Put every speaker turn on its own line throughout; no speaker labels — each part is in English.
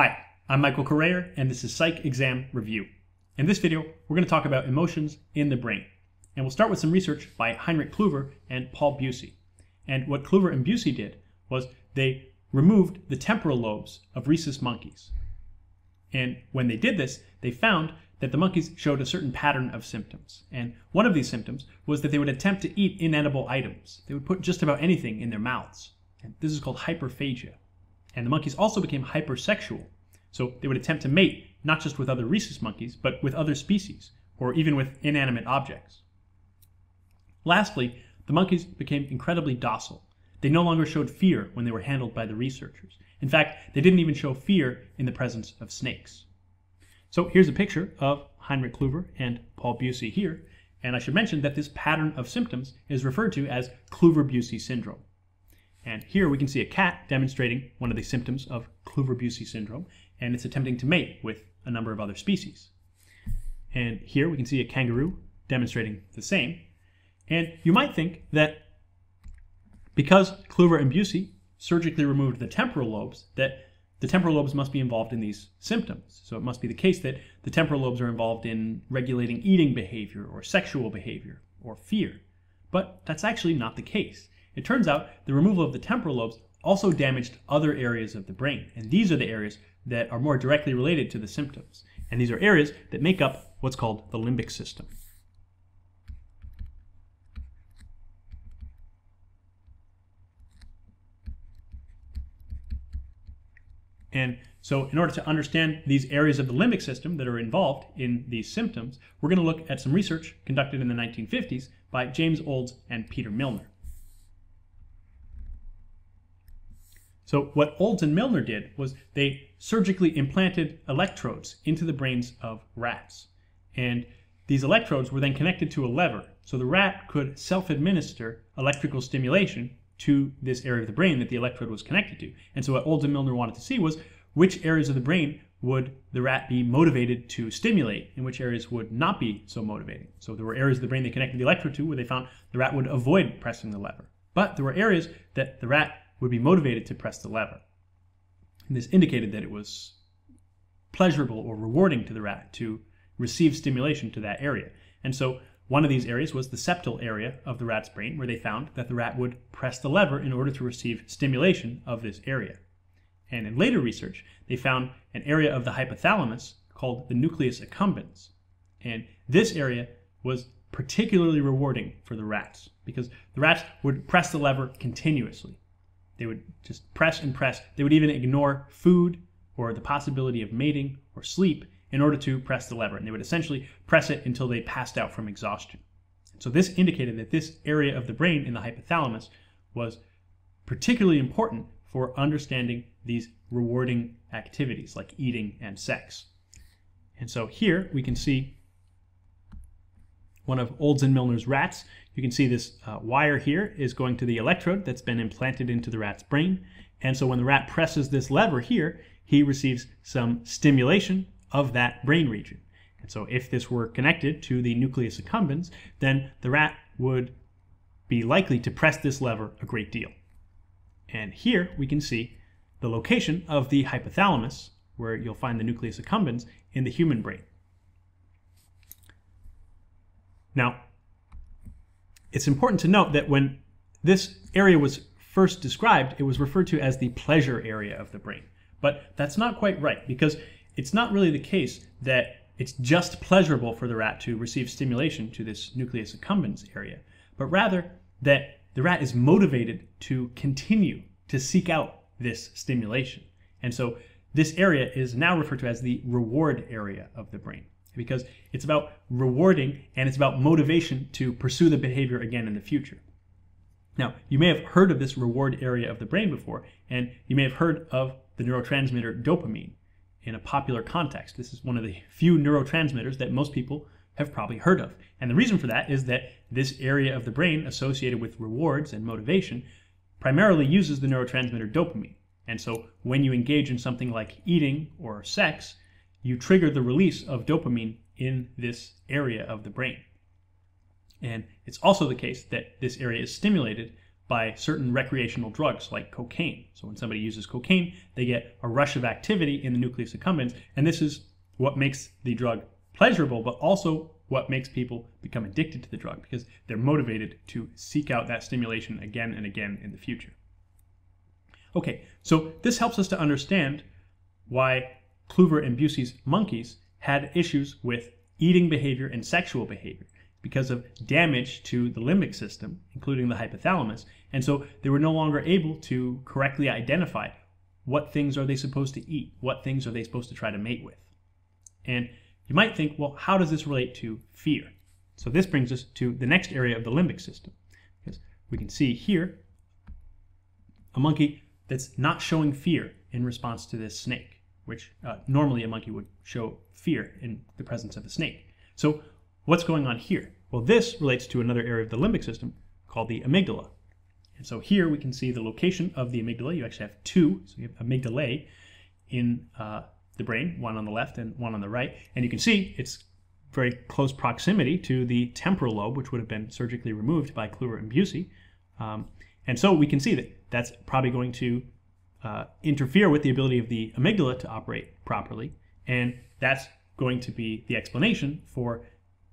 Hi, I'm Michael Correa, and this is Psych Exam Review. In this video, we're going to talk about emotions in the brain. And we'll start with some research by Heinrich Klüver and Paul Bucy. And what Klüver and Bucy did was they removed the temporal lobes of rhesus monkeys. And when they did this, they found that the monkeys showed a certain pattern of symptoms. And one of these symptoms was that they would attempt to eat inedible items. They would put just about anything in their mouths. And this is called hyperphagia. And the monkeys also became hypersexual. So they would attempt to mate not just with other rhesus monkeys, but with other species, or even with inanimate objects. Lastly, the monkeys became incredibly docile. They no longer showed fear when they were handled by the researchers. In fact, they didn't even show fear in the presence of snakes. So here's a picture of Heinrich Klüver and Paul Bucy here, and I should mention that this pattern of symptoms is referred to as Klüver-Bucy syndrome. And here we can see a cat demonstrating one of the symptoms of Klüver-Bucy syndrome, and it's attempting to mate with a number of other species. And here we can see a kangaroo demonstrating the same. And you might think that because Klüver and Bucy surgically removed the temporal lobes, that the temporal lobes must be involved in these symptoms. So it must be the case that the temporal lobes are involved in regulating eating behavior or sexual behavior or fear. But that's actually not the case. It turns out the removal of the temporal lobes also damaged other areas of the brain. And these are the areas that are more directly related to the symptoms. And these are areas that make up what's called the limbic system. And so in order to understand these areas of the limbic system that are involved in these symptoms, we're going to look at some research conducted in the 1950s by James Olds and Peter Milner. So what Olds and Milner did was they surgically implanted electrodes into the brains of rats. And these electrodes were then connected to a lever. So the rat could self-administer electrical stimulation to this area of the brain that the electrode was connected to. And so what Olds and Milner wanted to see was which areas of the brain would the rat be motivated to stimulate and which areas would not be so motivating. So there were areas of the brain they connected the electrode to where they found the rat would avoid pressing the lever. But there were areas that the rat would be motivated to press the lever. And this indicated that it was pleasurable or rewarding to the rat to receive stimulation to that area. And so one of these areas was the septal area of the rat's brain, where they found that the rat would press the lever in order to receive stimulation of this area. And in later research, they found an area of the hypothalamus called the nucleus accumbens. And this area was particularly rewarding for the rats because the rats would press the lever continuously. They would just press and press. They would even ignore food or the possibility of mating or sleep in order to press the lever. And they would essentially press it until they passed out from exhaustion. So this indicated that this area of the brain in the hypothalamus was particularly important for understanding these rewarding activities like eating and sex. And so here we can see one of Olds and Milner's rats. You can see this uh, wire here is going to the electrode that's been implanted into the rat's brain. And so when the rat presses this lever here, he receives some stimulation of that brain region. And so if this were connected to the nucleus accumbens, then the rat would be likely to press this lever a great deal. And here we can see the location of the hypothalamus, where you'll find the nucleus accumbens in the human brain. Now, it's important to note that when this area was first described, it was referred to as the pleasure area of the brain. But that's not quite right, because it's not really the case that it's just pleasurable for the rat to receive stimulation to this nucleus accumbens area, but rather that the rat is motivated to continue to seek out this stimulation. And so this area is now referred to as the reward area of the brain because it's about rewarding and it's about motivation to pursue the behavior again in the future. Now, you may have heard of this reward area of the brain before, and you may have heard of the neurotransmitter dopamine in a popular context. This is one of the few neurotransmitters that most people have probably heard of. And the reason for that is that this area of the brain associated with rewards and motivation primarily uses the neurotransmitter dopamine. And so when you engage in something like eating or sex, you trigger the release of dopamine in this area of the brain. And it's also the case that this area is stimulated by certain recreational drugs like cocaine. So when somebody uses cocaine, they get a rush of activity in the nucleus accumbens, and this is what makes the drug pleasurable, but also what makes people become addicted to the drug because they're motivated to seek out that stimulation again and again in the future. Okay, so this helps us to understand why Kluver and Bucy's monkeys had issues with eating behavior and sexual behavior because of damage to the limbic system, including the hypothalamus. And so they were no longer able to correctly identify what things are they supposed to eat, what things are they supposed to try to mate with. And you might think, well, how does this relate to fear? So this brings us to the next area of the limbic system. Because we can see here a monkey that's not showing fear in response to this snake, which uh, normally a monkey would show fear in the presence of a snake. So what's going on here? Well, this relates to another area of the limbic system called the amygdala. And so here we can see the location of the amygdala. You actually have two, so you have amygdalae in uh, the brain, one on the left and one on the right. And you can see it's very close proximity to the temporal lobe, which would have been surgically removed by Kluver and Bucy. Um, and so we can see that that's probably going to uh, interfere with the ability of the amygdala to operate properly. And that's going to be the explanation for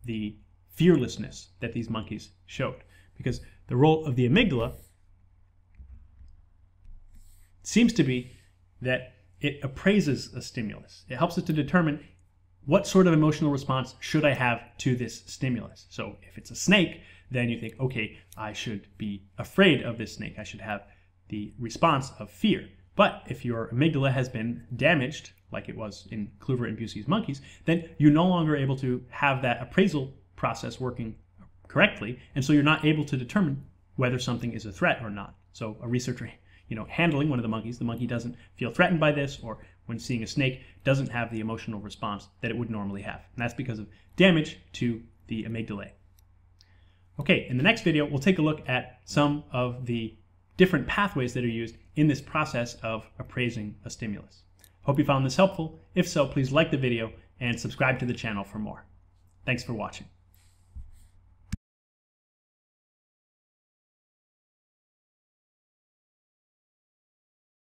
the fearlessness that these monkeys showed. Because the role of the amygdala seems to be that it appraises a stimulus. It helps us to determine what sort of emotional response should I have to this stimulus. So if it's a snake, then you think, okay, I should be afraid of this snake. I should have the response of fear. But if your amygdala has been damaged, like it was in Kluver and Bucy's monkeys, then you're no longer able to have that appraisal process working correctly, and so you're not able to determine whether something is a threat or not. So a researcher you know, handling one of the monkeys, the monkey doesn't feel threatened by this, or when seeing a snake, doesn't have the emotional response that it would normally have. And that's because of damage to the amygdala. Okay, in the next video, we'll take a look at some of the different pathways that are used in this process of appraising a stimulus. Hope you found this helpful. If so, please like the video and subscribe to the channel for more. Thanks for watching.